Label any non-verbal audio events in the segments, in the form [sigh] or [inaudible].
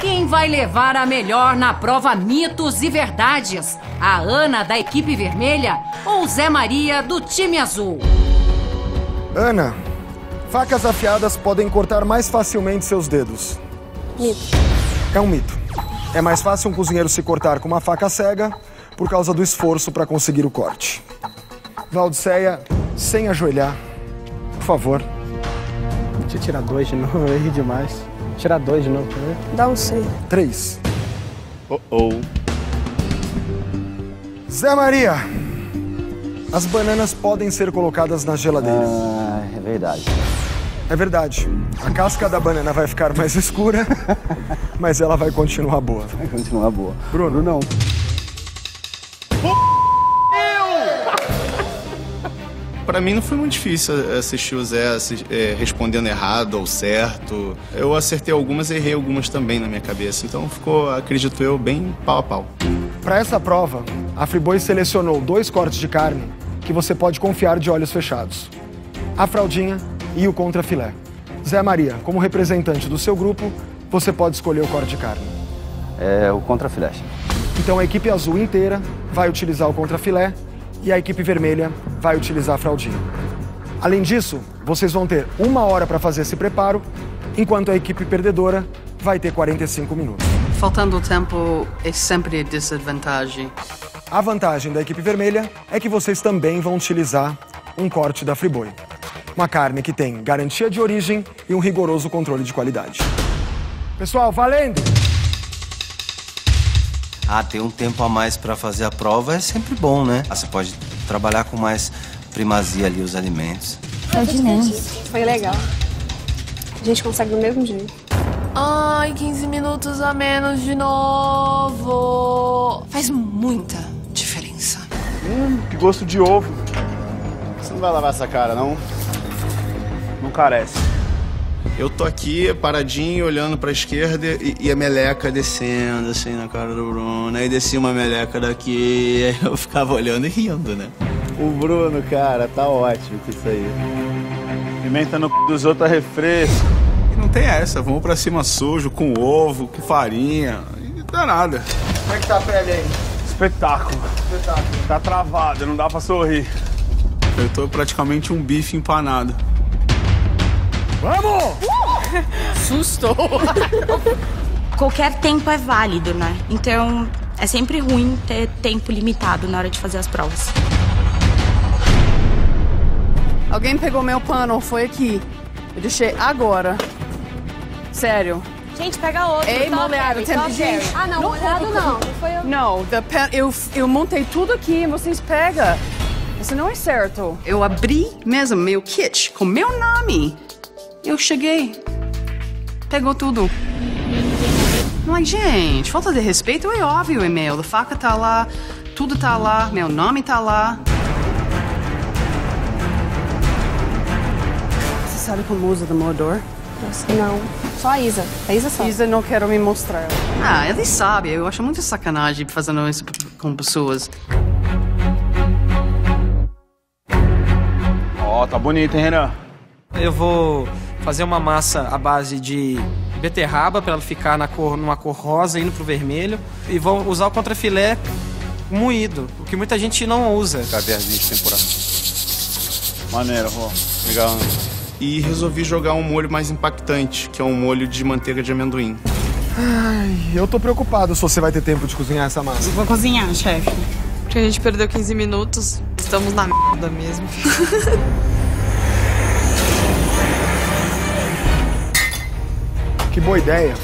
Quem vai levar a melhor na prova Mitos e Verdades? A Ana, da equipe vermelha ou Zé Maria, do time azul? Ana, facas afiadas podem cortar mais facilmente seus dedos. Mito. É um mito. É mais fácil um cozinheiro se cortar com uma faca cega por causa do esforço para conseguir o corte. Valdiceia, sem ajoelhar, por favor. Deixa eu tirar dois de novo, eu errei demais. Tirar dois de novo, ver? Dá um C. Três. Oh, oh. Zé Maria, as bananas podem ser colocadas na geladeira. Ah, é verdade. É verdade. A casca da banana vai ficar mais escura, [laughs] mas ela vai continuar boa. Vai continuar boa. Bruno, não. Pra mim não foi muito difícil assistir o Zé é, respondendo errado ou certo. Eu acertei algumas e errei algumas também na minha cabeça. Então ficou, acredito eu, bem pau a pau. Para essa prova, a Friboi selecionou dois cortes de carne que você pode confiar de olhos fechados: a fraldinha e o contrafilé. Zé Maria, como representante do seu grupo, você pode escolher o corte de carne. É o contrafilé. Então a equipe azul inteira vai utilizar o contrafilé e a equipe vermelha vai utilizar a fraldinha. Além disso, vocês vão ter uma hora para fazer esse preparo, enquanto a equipe perdedora vai ter 45 minutos. Faltando tempo é sempre desvantagem. A vantagem da equipe vermelha é que vocês também vão utilizar um corte da Friboi. Uma carne que tem garantia de origem e um rigoroso controle de qualidade. Pessoal, valendo! Ah, ter um tempo a mais para fazer a prova é sempre bom, né? Ah, Você pode trabalhar com mais primazia ali os alimentos. É. Foi legal. A gente consegue do mesmo jeito. Ai, 15 minutos a menos de novo. Faz muita diferença. Hum, que gosto de ovo. Você não vai lavar essa cara, não? Não carece. Eu tô aqui paradinho, olhando pra esquerda e, e a meleca descendo assim na cara do Bruno. Aí descia uma meleca daqui, [laughs] aí eu ficava olhando e rindo, né? O Bruno, cara, tá ótimo com isso aí. Pimenta no c... dos outros é refresco. E não tem essa, vamos pra cima sujo, com ovo, com farinha. E não dá nada. Como é que tá a pele aí? Espetáculo. Espetáculo. Tá travado, não dá pra sorrir. Eu tô praticamente um bife empanado. Vamos! [laughs] Susto! [laughs] Qualquer tempo é válido, né? Então é sempre ruim ter tempo limitado na hora de fazer as provas. Alguém pegou meu pano, foi aqui. Eu deixei agora. Sério. Gente, pega outro. Ei, molhado, Harry, tem top, gente. Ah, não, molhado não. Não foi eu. Não, eu, eu montei tudo aqui, vocês pegam. Isso não é certo. Eu abri mesmo meu kit com meu nome. Eu cheguei. Pegou tudo. Mas, gente, falta de respeito é óbvio, e-mail. A faca tá lá, tudo tá lá, meu nome tá lá. Você sabe como usa demodor? Nossa, não. Só a Isa. A Isa sabe. Isa não quero me mostrar. Ah, ele sabe. Eu acho muito sacanagem fazendo isso com pessoas. Ó, tá bonito, hein, Renan? Eu vou fazer uma massa à base de beterraba para ela ficar na cor, numa cor rosa indo pro vermelho e vou usar o contrafilé moído, o que muita gente não usa. Caviarzinho de temporada. Maneiro, vó. Legal, né? E resolvi jogar um molho mais impactante, que é um molho de manteiga de amendoim. Ai, eu tô preocupado se você vai ter tempo de cozinhar essa massa. Vou cozinhar, chefe. Porque a gente perdeu 15 minutos. Estamos na merda mesmo. [laughs] Que boa ideia.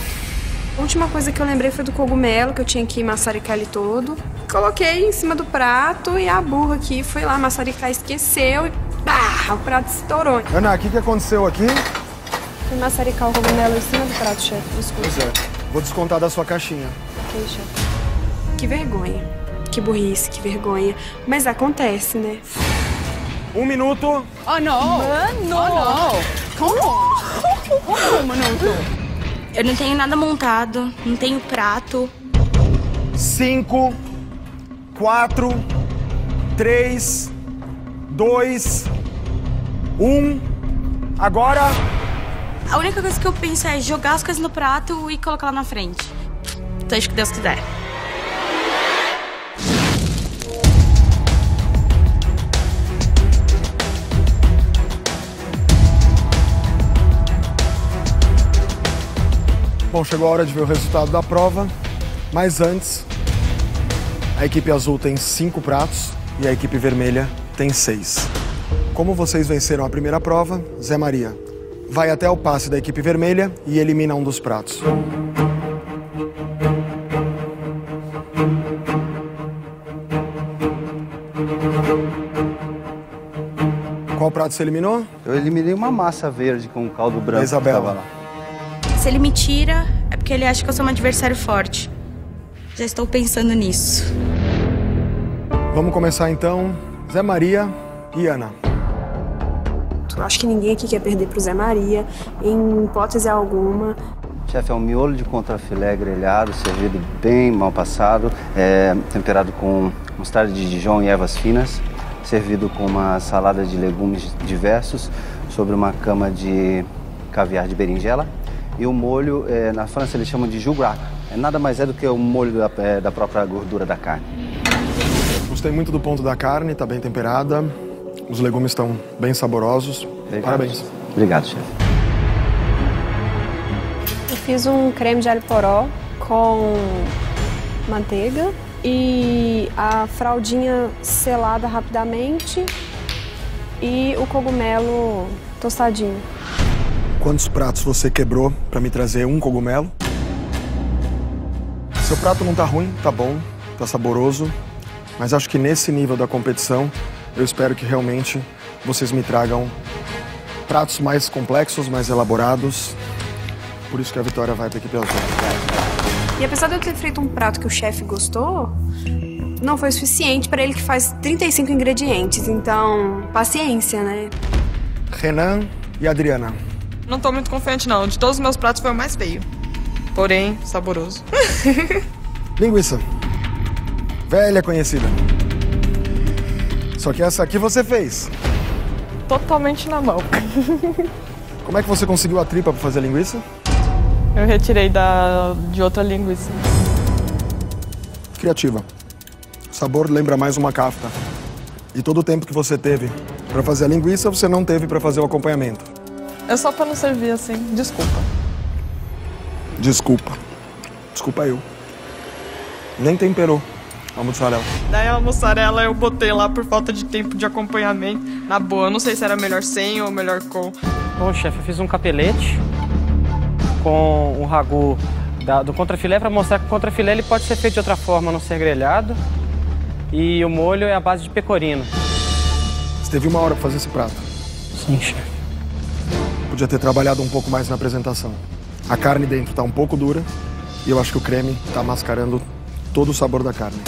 A última coisa que eu lembrei foi do cogumelo, que eu tinha que maçaricar ele todo. Coloquei em cima do prato e a burra aqui foi lá maçaricar, esqueceu e bah, o prato estourou. Ana, o que, que aconteceu aqui? Fui maçaricar o cogumelo em cima do prato, chefe. Desculpa. Pois é, vou descontar da sua caixinha. Ok, chefe. Que vergonha. Que burrice, que vergonha. Mas acontece, né? Um minuto. Oh, não! Mano! Oh, não! Como? Como um minuto? Eu não tenho nada montado, não tenho prato. Cinco, quatro, três, dois, um. Agora, A única coisa que eu penso é jogar as coisas no prato e colocar lá na frente. Seja o que Deus quiser. Bom, chegou a hora de ver o resultado da prova, mas antes, a equipe azul tem cinco pratos e a equipe vermelha tem seis. Como vocês venceram a primeira prova, Zé Maria vai até o passe da equipe vermelha e elimina um dos pratos. Qual prato você eliminou? Eu eliminei uma massa verde com caldo branco Da Isabela. Se ele me tira, é porque ele acha que eu sou um adversário forte. Já estou pensando nisso. Vamos começar então. Zé Maria e Ana. Eu acho que ninguém aqui quer perder pro Zé Maria, em hipótese alguma. Chefe, é um miolo de contrafilé grelhado, servido bem mal passado, é, temperado com mostarda de Dijon e ervas finas, servido com uma salada de legumes diversos sobre uma cama de caviar de berinjela. E o molho, é, na França eles chamam de jugrat. É nada mais é do que o molho da, é, da própria gordura da carne. Gostei muito do ponto da carne, tá bem temperada. Os legumes estão bem saborosos. Parabéns. Obrigado, chefe. Eu fiz um creme de alho poró com manteiga e a fraldinha selada rapidamente e o cogumelo tostadinho. Quantos pratos você quebrou para me trazer um cogumelo? Seu prato não tá ruim, tá bom, tá saboroso, mas acho que nesse nível da competição, eu espero que realmente vocês me tragam pratos mais complexos, mais elaborados. Por isso que a vitória vai para a equipe azul. E apesar de eu ter feito um prato que o chefe gostou, não foi suficiente para ele que faz 35 ingredientes. Então, paciência, né? Renan e Adriana. Não tô muito confiante, não. De todos os meus pratos foi o mais feio. Porém, saboroso. [laughs] Linguiça. Velha conhecida. Só que essa aqui você fez. Totalmente na mão. [laughs] Como é que você conseguiu a tripa para fazer a linguiça? Eu retirei da, de outra linguiça. Criativa. O sabor lembra mais uma kafta. E todo o tempo que você teve para fazer a linguiça, você não teve para fazer o acompanhamento. É só pra não servir assim. Desculpa. Desculpa. Desculpa eu. Nem temperou a mussarela. Daí a mussarela eu botei lá por falta de tempo de acompanhamento. Na boa, eu não sei se era melhor sem ou melhor com. Bom, chefe, eu fiz um capelete com o ragu da- do contrafilé para mostrar que o contrafilé ele pode ser feito de outra forma, não ser grelhado. E o molho é a base de pecorino. Você teve uma hora para fazer esse prato. Sim, chefe. Podia ter trabalhado um pouco mais na apresentação. A carne dentro tá um pouco dura e eu acho que o creme tá mascarando todo o sabor da carne.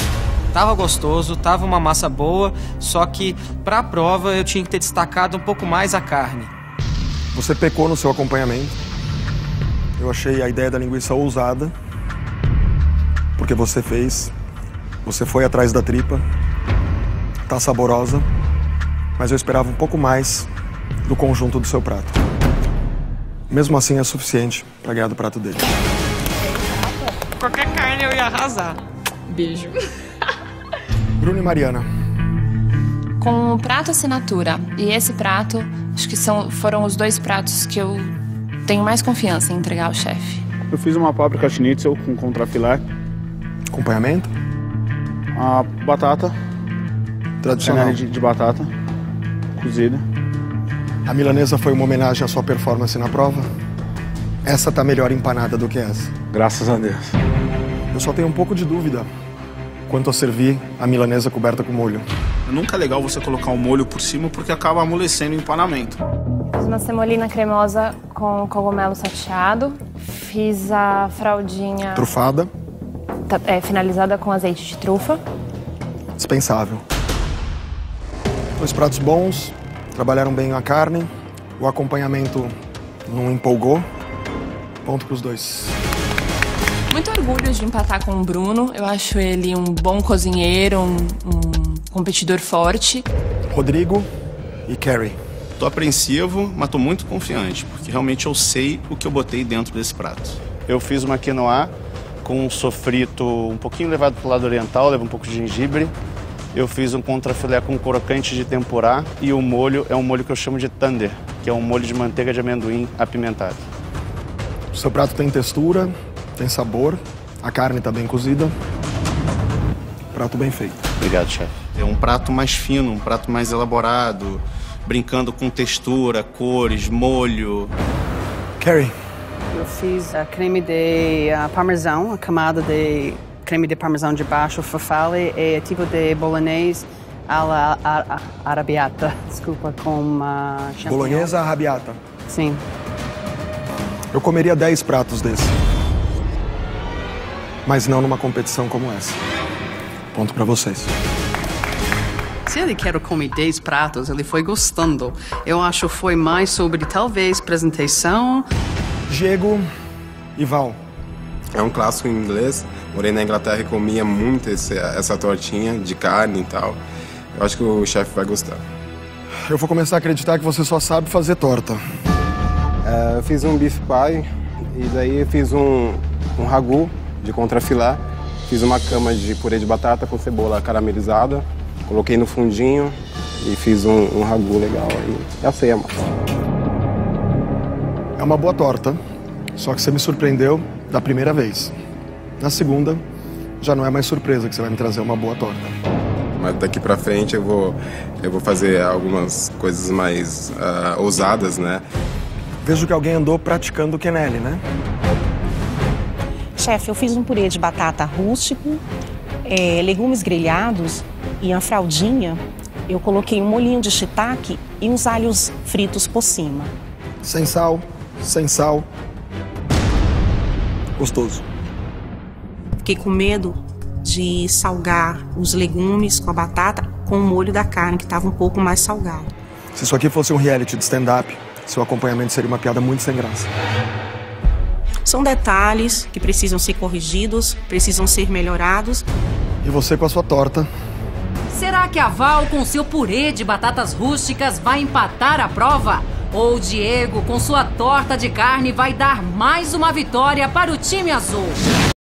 Tava gostoso, tava uma massa boa, só que pra prova eu tinha que ter destacado um pouco mais a carne. Você pecou no seu acompanhamento. Eu achei a ideia da linguiça ousada. Porque você fez. Você foi atrás da tripa. Tá saborosa. Mas eu esperava um pouco mais do conjunto do seu prato. Mesmo assim é suficiente para ganhar do prato dele. Qualquer carne eu ia arrasar. Beijo. Bruno e Mariana. Com o prato assinatura e esse prato, acho que são, foram os dois pratos que eu tenho mais confiança em entregar ao chefe. Eu fiz uma páprica schnitzel com contrafilé. Acompanhamento? A batata. Tradicional. De, de batata. Cozida. A milanesa foi uma homenagem à sua performance na prova? Essa tá melhor empanada do que essa. Graças a Deus. Eu só tenho um pouco de dúvida quanto a servir a milanesa coberta com molho. Nunca é legal você colocar um molho por cima porque acaba amolecendo o empanamento. Fiz uma semolina cremosa com cogumelo salteado. Fiz a fraldinha Trufada, é, finalizada com azeite de trufa. dispensável. Dois pratos bons, trabalharam bem a carne, o acompanhamento não empolgou. Ponto pros dois. Muito orgulho de empatar com o Bruno. Eu acho ele um bom cozinheiro, um, um competidor forte. Rodrigo e Carrie. Tô apreensivo, mas tô muito confiante, porque realmente eu sei o que eu botei dentro desse prato. Eu fiz uma quinoa com um sofrito um pouquinho levado para o lado oriental, leva um pouco de gengibre. Eu fiz um contrafilé com crocante de tempurá e o molho é um molho que eu chamo de thunder, que é um molho de manteiga de amendoim apimentado. O seu prato tem textura, tem sabor, a carne está bem cozida. Prato bem feito. Obrigado, chefe. É um prato mais fino, um prato mais elaborado, brincando com textura, cores, molho. Carrie. Eu fiz a creme de uh, parmesão, a camada de creme de parmesão de baixo, farfalle e tipo de bolognese alla arabiata, desculpa, com uh, champignon. Bolonhesa arabiata. Sim. Eu comeria 10 pratos desse. Mas não numa competição como essa. Ponto para vocês. Se ele quer comer 10 pratos, ele foi gostando. Eu acho que foi mais sobre talvez apresentação. Diego e Val. É um clássico em inglês. Morei na Inglaterra e comia muito esse, essa tortinha de carne e tal. Eu acho que o chefe vai gostar. Eu vou começar a acreditar que você só sabe fazer torta. É, eu fiz um beef pie e daí eu fiz um, um ragu de contrafilé. Fiz uma cama de purê de batata com cebola caramelizada. Coloquei no fundinho e fiz um, um ragu legal aí. Já sei a massa. É uma boa torta, só que você me surpreendeu da primeira vez. Na segunda, já não é mais surpresa que você vai me trazer uma boa torta. Mas daqui pra frente eu vou, eu vou fazer algumas coisas mais uh, ousadas, né? Vejo que alguém andou praticando o Kenelli, né? Chefe, eu fiz um purê de batata rústico, é, legumes grelhados e a fraldinha. Eu coloquei um molhinho de shiitake e uns alhos fritos por cima. Sem sal, sem sal. Gostoso. Fiquei com medo de salgar os legumes com a batata com o molho da carne, que estava um pouco mais salgado. Se isso aqui fosse um reality de stand-up, seu acompanhamento seria uma piada muito sem graça. São detalhes que precisam ser corrigidos, precisam ser melhorados. E você com a sua torta. Será que a Val, com seu purê de batatas rústicas, vai empatar a prova? Ou o Diego, com sua torta de carne, vai dar mais uma vitória para o time azul?